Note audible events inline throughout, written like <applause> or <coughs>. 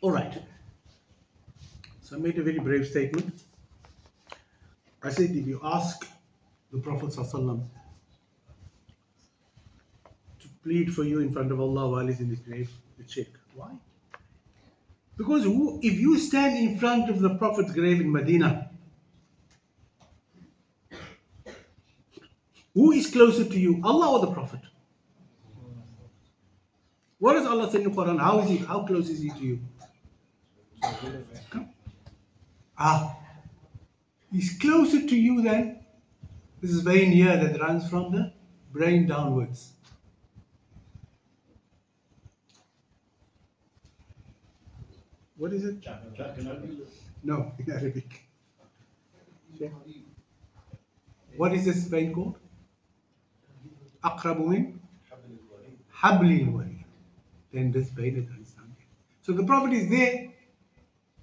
All right. So I made a very brave statement. I said, if you ask the Prophet ﷺ to plead for you in front of Allah while he's in his grave, you check. Why? Because who, if you stand in front of the Prophet's grave in Medina, who is closer to you, Allah or the Prophet? What does Allah say in the Quran? How is he? How close is he to you? Ah, he's closer to you than this vein here that runs from the brain downwards. What is it? No, in Arabic. <laughs> What is this vein called? أقرب من حبل الوريد. Then this vein is runs down here. So the Prophet is there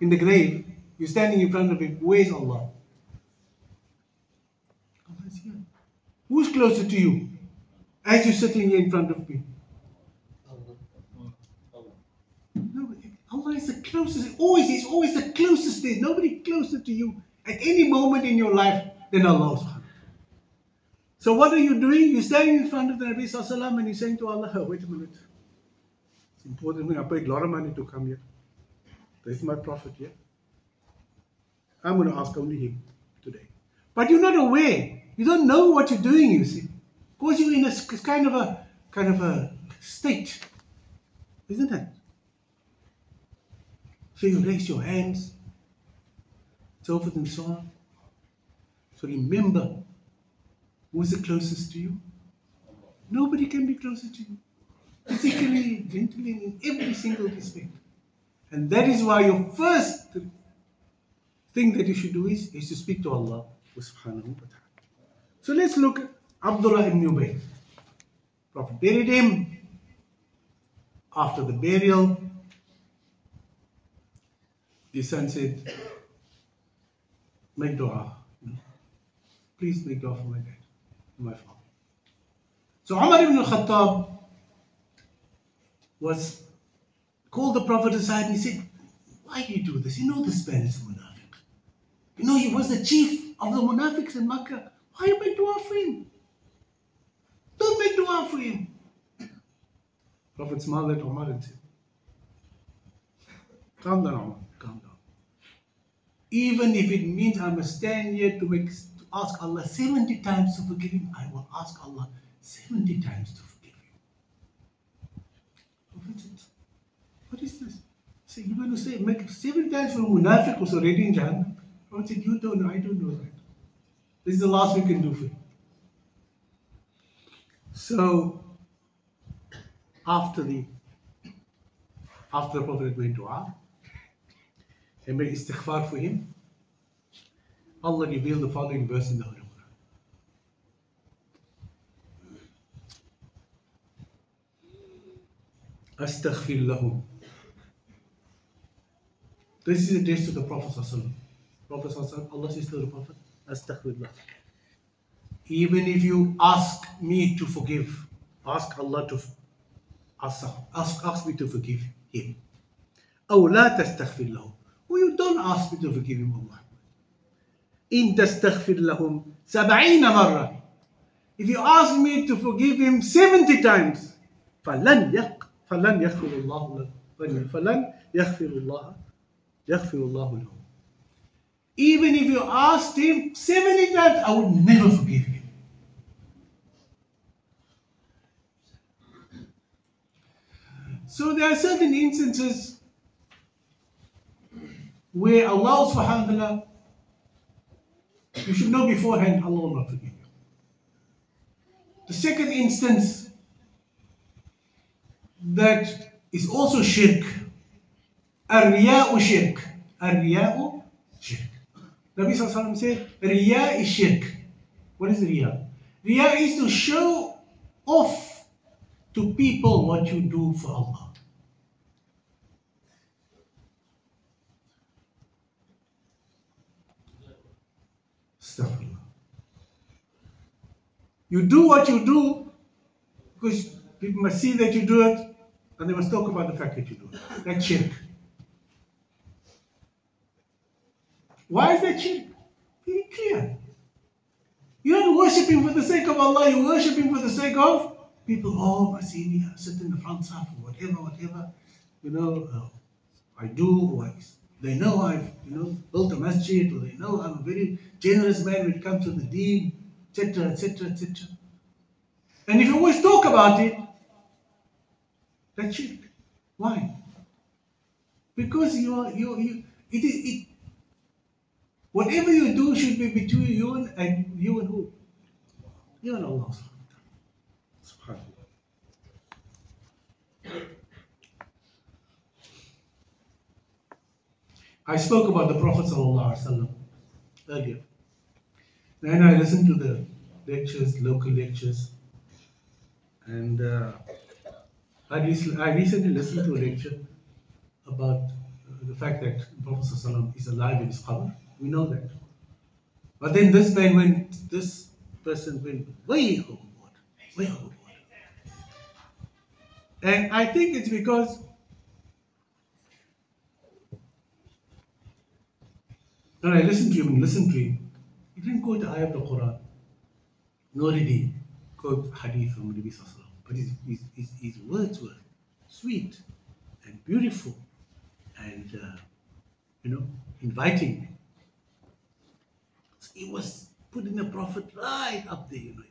in the grave. You're standing in front of it. Where is Allah? Who's closer to you? As you're sitting here in front of me. Allah is the closest. Always, He's always the closest. There's nobody closer to you at any moment in your life than Allah. So what are you doing? You're standing in front of the Nabi and you're saying to Allah, oh, wait a minute. It's important. I paid a lot of money to come here. This is my prophet here. I'm going to ask only him today. But you're not aware. You don't know what you're doing, you see. Because you're in a kind of a kind of a state. Isn't it? So you raise your hands, so forth and so on. So remember, who's the closest to you? Nobody can be closer to you. Physically, mentally, in every single respect. And that is why your first thing that you should do is, is to speak to Allah subhanahu wa ta'ala. So let's look at Abdullah ibn Ubay. Prophet buried him. After the burial, the son said, make dua. Please make dua for my dad, for my father. So Umar ibn al-Khattab was called the Prophet aside and he said, why do you do this? You know this man is a munafiq. You know he was the chief of the munafiqs in Makkah. Why you make dua for him? Don't make dua for him. Prophet smiled at Umar and said, Calm down, Umar, calm down. Even if it means I must stand here to make to ask Allah 70 times to forgive him, I will ask Allah 70 times to forgive you. Prophet said, What is this? So you're going to say, make 70 times for a munafiq who's already in Jannah? Prophet said, You don't know, I don't know that. This is the last we can do for you. So after the after the Prophet made dua and made istighfar for him, Allah revealed the following verse in the Holy Quran. Astaghfir lahum. This is addressed to the Prophet. ﷺ. Prophet, ﷺ, Allah says to the Prophet, Astaghfir lahum. Even if you ask me to forgive, ask Allah to ask, ask, ask me to forgive him. أو لا تستغفر له. Or you don't ask me to forgive him, Allah. إن تستغفر لهم سبعين مرة. If you ask me to forgive him 70 times, فلن يق فلن يغفر الله له فلن يغفر الله even if you asked him 70 times, I would never forgive him. So there are certain instances where Allah subhanahu wa ta'ala, you should know beforehand, Allah will not forgive you. The second instance that is also shirk Ar-riya'u shirk. Ar-riya'u shirk. Nabi Sallallahu said, Riya is shirk. What is Riya? Riya is to show off to people what you do for Allah. You do what you do because people must see that you do it and they must talk about the fact that you do it. That's shirk. Why is that shirk? Very clear. You're not worshipping for the sake of Allah, you're worshipping for the sake of people. Oh, my senior, sit in the front side or whatever, whatever. You know, uh, I do, or I, they know I've, you know, built a masjid, or they know I'm a very generous man when it comes to the deen, etc., etc., etc. And if you always talk about it, that's shirk. Why? Because you are, you, you, it is, it, Whatever you do should be between you and, and you and who? You and Allah. I spoke about the Prophet ﷺ earlier. Then I listened to the lectures, local lectures, and uh, I, I recently listened to a lecture about the fact that the Prophet ﷺ is alive in his qabr. We know that. But then this man went, this person went way overboard, way overboard. And I think it's because when I listened to him and listened to him, he didn't quote the ayah of the Quran, nor did he quote hadith from Nabi Sallallahu But his, his, his, his, words were sweet and beautiful and, uh, you know, inviting. He was putting the Prophet right up there. You know.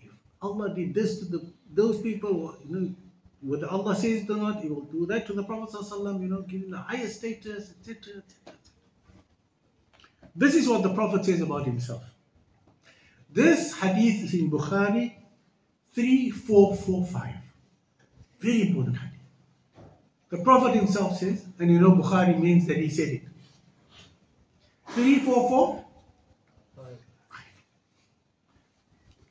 If Allah did this to the those people, you know, whether Allah says it or not, He will do that to the Prophet you know, giving the highest status, etc. This is what the Prophet says about himself. This hadith is in Bukhari 3445. Very important hadith. The Prophet himself says, and you know Bukhari means that he said it. 344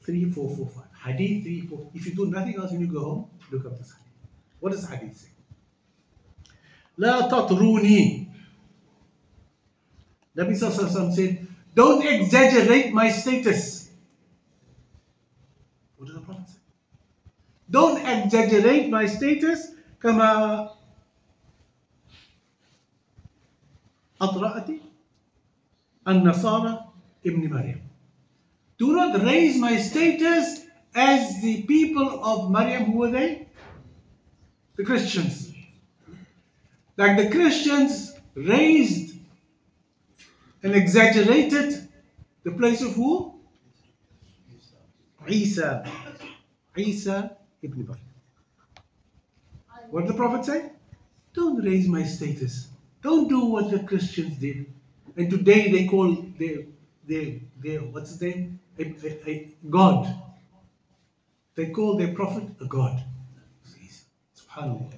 Three, four, four, five. Hadith three, four. If you do nothing else when you go home, look up this hadith. What does hadith say? لا تطروني. Nabi Sallallahu said, Don't exaggerate my status. What does the Prophet say? Don't exaggerate my status كما أطرأت النصارى ابن مريم. Do not raise my status as the people of Maryam. Who were they? The Christians. Like the Christians raised and exaggerated the place of who? Isa. Isa ibn Maryam. What the Prophet say? Don't raise my status. Don't do what the Christians did. And today they call their, their, their what's his name? a, a, a God. They call their prophet a God. SubhanAllah.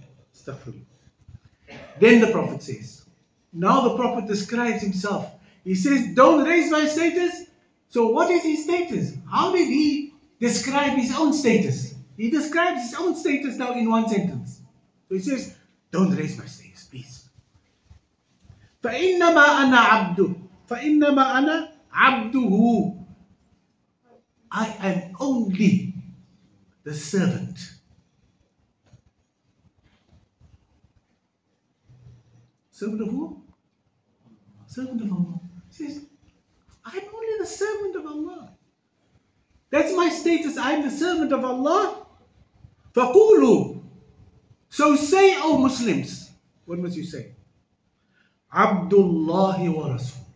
Then the prophet says, now the prophet describes himself. He says, Don't raise my status. So, what is his status? How did he describe his own status? He describes his own status now in one sentence. So he says, Don't raise my status, please. فإنما أنا عبده فإنما أنا عبده I am only the servant. Servant of who? Servant of Allah. He says, I'm only the servant of Allah. That's my status. I'm the servant of Allah. فَقُولُوا So say, O Muslims, what must you say? Abdullah wa Rasul.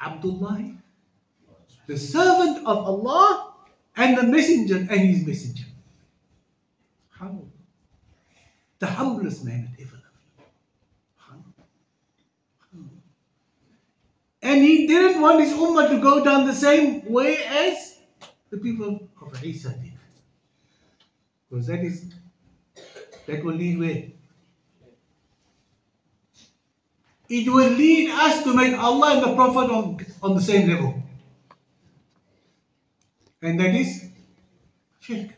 Abdullah the servant of Allah and the messenger and his messenger. The humblest man that ever lived. And he didn't want his ummah to go down the same way as the people of Isa did. Because that is, that will lead where? It will lead us to make Allah and the Prophet on, on the same level and that is shirk.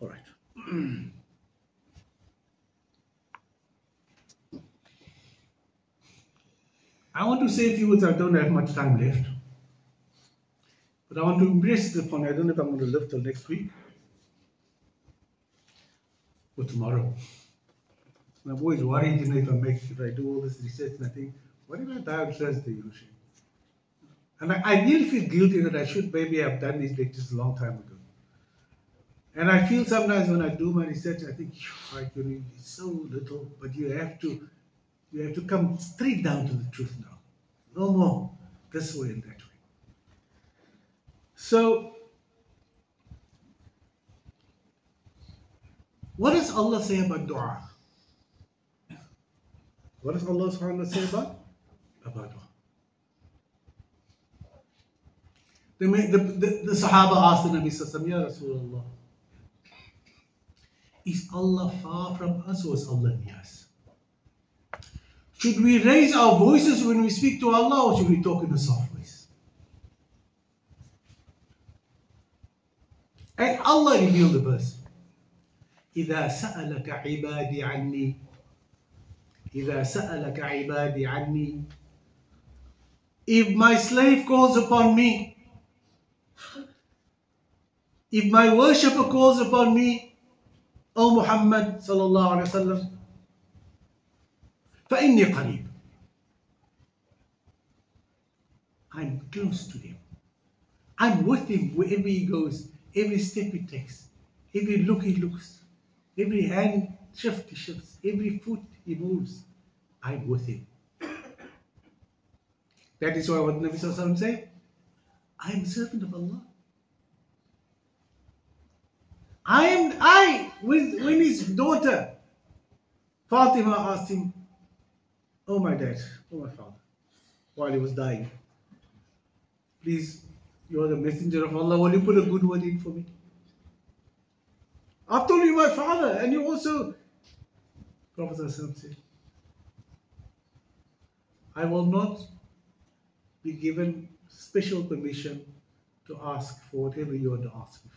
All right. I want to say a few words. I don't have much time left. But I want to embrace the point. I don't know if I'm going to live till next week or tomorrow. And I'm always worried, you know, if I make, if I do all this research and I think, what if I die on Thursday, know? And I, I really feel guilty that I should maybe have done these lectures a long time ago. And I feel sometimes when I do my research, I think, "Phew, like, you know, it's so little, but you have to, you have to come straight down to the truth now. No more this way and that way. So, what does Allah say about dua? What does Allah subhanahu say about? About dua. The, the, the, the Sahaba asked the Nabi Sallallahu Ya Rasulullah, is Allah far from us or is Allah near us? Should we raise our voices when we speak to Allah or should we talk in a soft voice? And Allah revealed the verse. إذا سألك عبادي عني إذا سألك عبادي عني If my slave calls upon me if my worshipper calls upon me O Muhammad صلى الله عليه وسلم فإني قريب I'm close to him I'm with him wherever he goes every step he takes every look he looks every hand shift shifts every foot he moves I'm with him that is why what Nabi Sallallahu said. I am a servant of Allah. I am I when, when his daughter Fatima asked him, Oh my dad, oh my father, while he was dying, please, you are the messenger of Allah, will you put a good word in for me? I've told you my father, and you also Prophet said, I will not be given special permission to ask for whatever you want to ask for.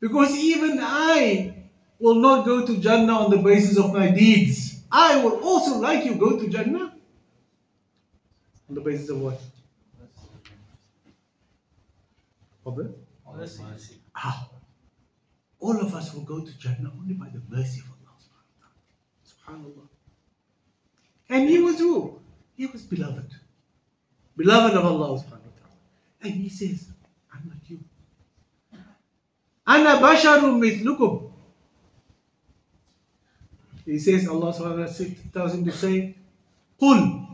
Because even I will not go to Jannah on the basis of my deeds. I will also, like you, go to Jannah on the basis of what? Of? Ah. All of us will go to Jannah only by the mercy of Allah. Subhanallah. And he was who? He was beloved. Beloved of Allah subhanahu wa ta'ala. And he says, I'm like you. Ana basharun mithlukum. He says, Allah subhanahu wa ta'ala tells him to say, Qul,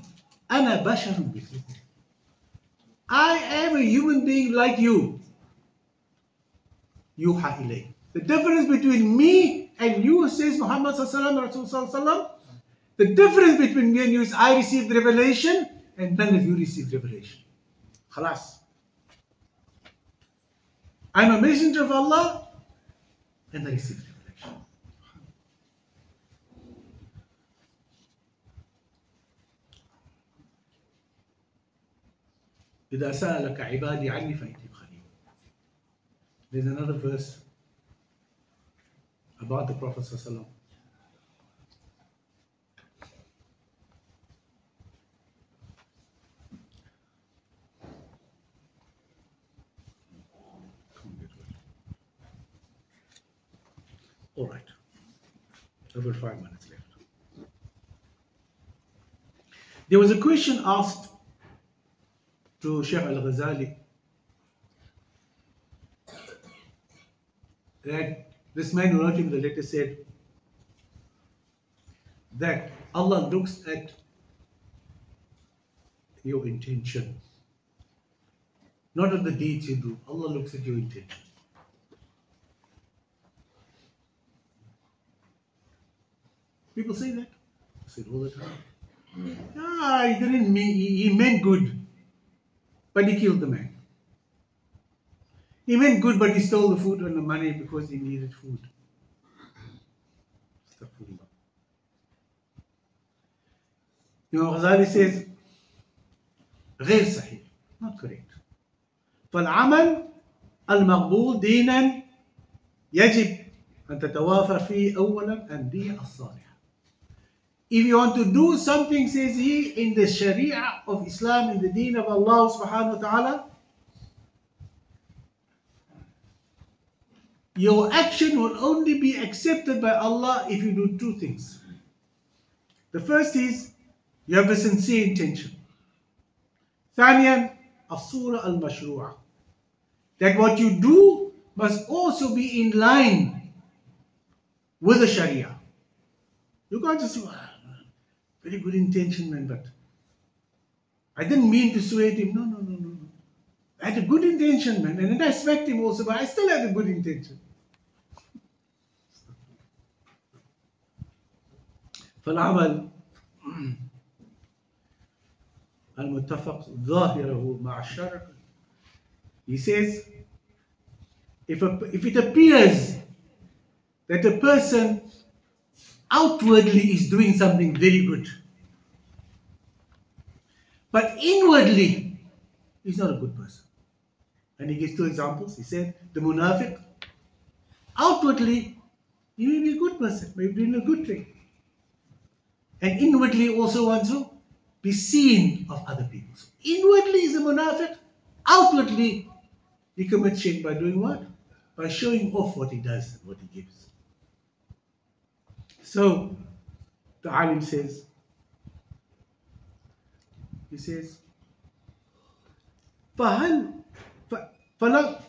ana basharun mithlukum. I am a human being like you Yuha ilay. The difference between me and you, says Muhammad sallallahu alaihi wasallam, the difference between me and you is I received revelation and none of you received revelation. Khalas. I'm a messenger of Allah and I received revelation. إذا سألك عبادي عني فإني قريب. there's another verse about the Prophet wasallam. All right. Over five minutes left. There was a question asked to Sheikh Al Ghazali that this man who wrote him the letter said that Allah looks at your intention, not at the deeds you do. Allah looks at your intention. People say that. I say it all the time. Ah, he didn't mean, he meant good, but he killed the man. He meant good, but he stole the food and the money because he needed food. Astaghfirullah. You know, Ghazali says, غير صحيح, not correct. فالعمل المقبول دينا يجب أن تتوافر فيه أولا النية الصالحة. if you want to do something, says he, in the Sharia of Islam, in the deen of Allah subhanahu wa ta'ala, your action will only be accepted by Allah if you do two things. The first is you have a sincere intention. ثانيا الصورة المشروعة that what you do must also be in line with the Sharia. You can't just say, "Ah, very good intention, man, but I didn't mean to swear him. No, no, no, no, no. I had a good intention, man, and then I smacked him also, but I still had a good intention. فالعمل المتفق ظاهره مع الشرع he says if, a, if it appears that a person outwardly is doing something very good but inwardly he's not a good person and he gives two examples he said the munafiq outwardly he may be a good person may be doing a good thing and inwardly also wants to be seen of other people. So inwardly is a munafiq, outwardly he commits shirk by doing what? By showing off what he does and what he gives. So the alim says, he says, فهل ف- فلا-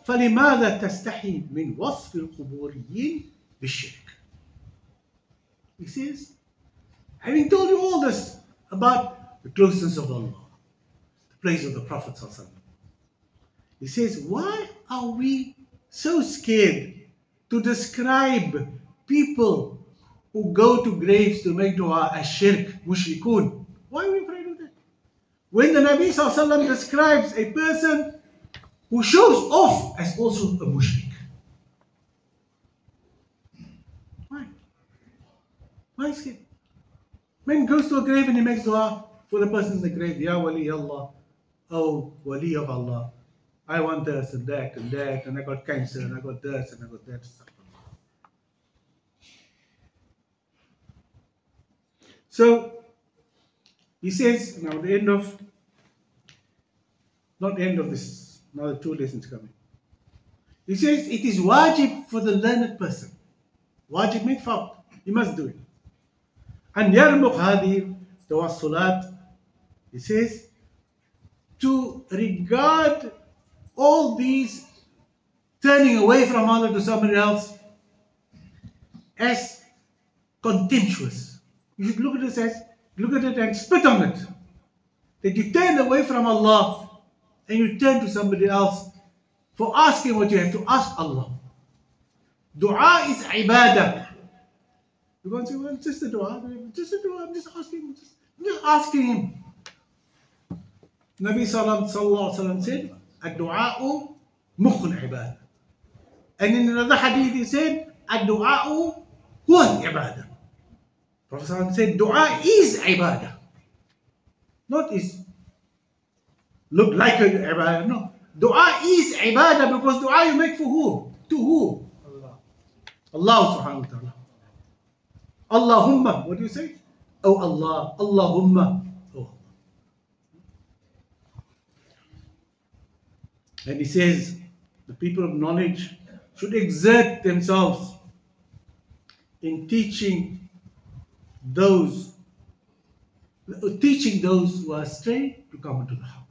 فلماذا تستحي من وصف القبوريين بالشرك؟ He says, Having told you all this about the closeness of Allah, the praise of the Prophet, ﷺ, he says, Why are we so scared to describe people who go to graves to make dua as shirk, mushrikun? Why are we afraid of that? When the Nabi ﷺ describes a person who shows off as also a mushrik. Why? Why scared? Man goes to a grave and he makes dua for the person in the grave. Ya Wali Allah. Oh, Wali of Allah. I want this and that and that, and I got cancer, and I got this, and I got that. So, he says, now the end of, not the end of this, now the two lessons coming. He says it is wajib for the learned person. Wajib means fard. He must do it. And yarmuq hadhi tawassulat. He says to regard all these turning away from Allah to somebody else as contemptuous. You should look at this as look at it and spit on it. That you turn away from Allah and you turn to somebody else for asking what you have to ask Allah. Dua is ibadah. You're going to say, well, just a dua, just a dua, I'm just asking, I'm just asking him. Nabi Sallallahu Alaihi Wasallam said, Ad-du'a'u mukhul ibadah. And in another hadith he said, Ad-du'a'u huwa ibadah. Prophet said, dua is ibadah. Not is look like a ibadah, no. Dua is ibadah because dua you make for who? To who? Allah. Allah subhanahu wa ta'ala. Allahumma, what do you say? Oh Allah, Allahumma. Oh. And he says, the people of knowledge should exert themselves in teaching those, teaching those who are astray to come into the haqq.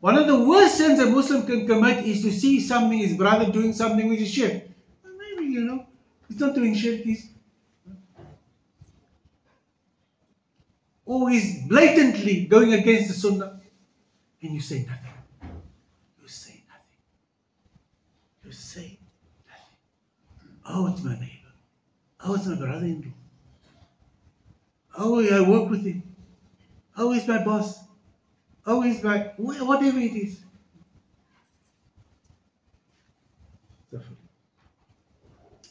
One of the worst sins a Muslim can commit is to see something, his brother doing something which is shirk. Maybe, you know, he's not doing shirk, he's or he's blatantly going against the sunnah, and you say nothing. You say nothing. You say nothing. Oh, it's my neighbor. Oh, it's my brother-in-law. Oh, I work with him. Oh, he's my boss. He's my whatever it is. Suffering.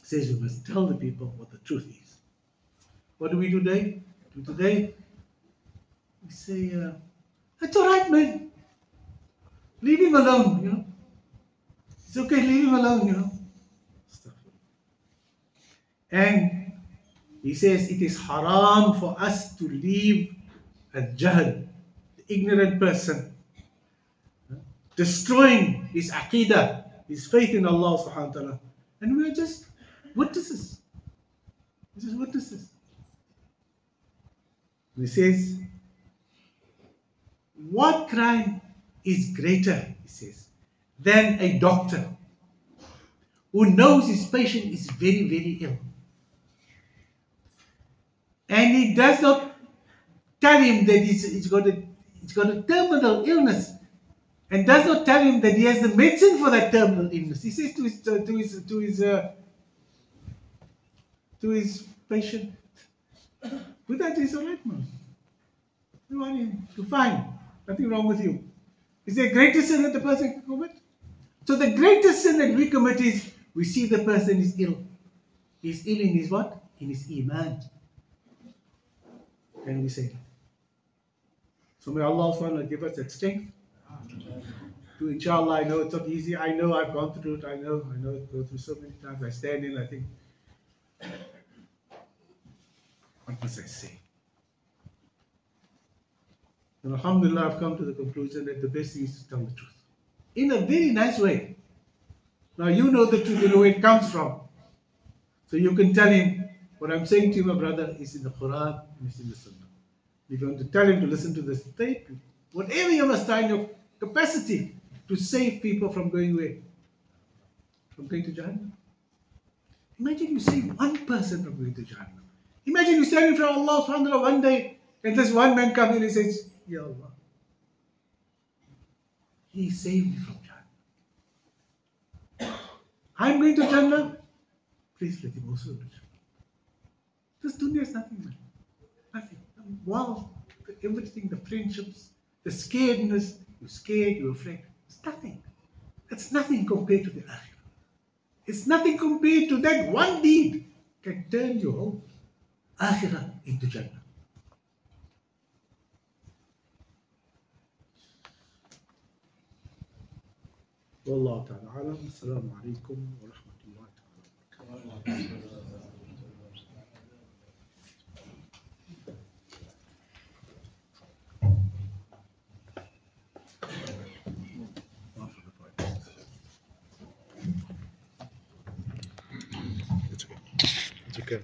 Says we must tell the people what the truth is. What do we do today? Do Today, we say, uh, it's all right, man. Leave him alone, you know. It's okay, leave him alone, you know. And He says it is haram for us to leave a jahl, ignorant person, destroying his aqidah, his faith in Allah subhanahu wa ta'ala. And we are just witnesses. We're just witnesses. And he says, what crime is greater, he says, than a doctor who knows his patient is very, very ill? And he does not tell him that he's, he's, got a, he's got a terminal illness and does not tell him that he has the medicine for that terminal illness. He says to his, to his, to his, uh, to his patient, that is all right, man. You want him to find nothing wrong with you. Is there a greater sin that the person can commit? So the greatest sin that we commit is we see the person is ill. He's ill in his what? In his iman. Can we say that? So may Allah subhanahu give us that strength to inshallah. I know it's not easy. I know I've gone through it. I know, I know it go through so many times. I stand in, I think, what must I say? And Alhamdulillah, I've come to the conclusion that the best thing is to tell the truth. In a very nice way. Now you know the truth, you know where it comes from. So you can tell him, what I'm saying to you, my brother, is in the Quran and it's in the Sunnah. If you want to tell him to listen to the statement, whatever you must in your capacity to save people from going away, from going to Jahannam. Imagine you save one person from going to Jahannam. Imagine you stand in front of Allah subhanahu wa ta'ala one day and there's one man comes in and says, Ya Allah, He saved me from Jannah. <coughs> I'm going to Jannah. Please let him also go to Jannah. This dunya is nothing, man. Nothing Wow, everything, the friendships, the scaredness, you're scared, you're afraid. It's nothing. It's nothing compared to the akhirah. It's nothing compared to that one deed can turn your whole akhirah into Jannah. والله تعالى أعلم السلام عليكم ورحمة الله تعالى وبركاته chicken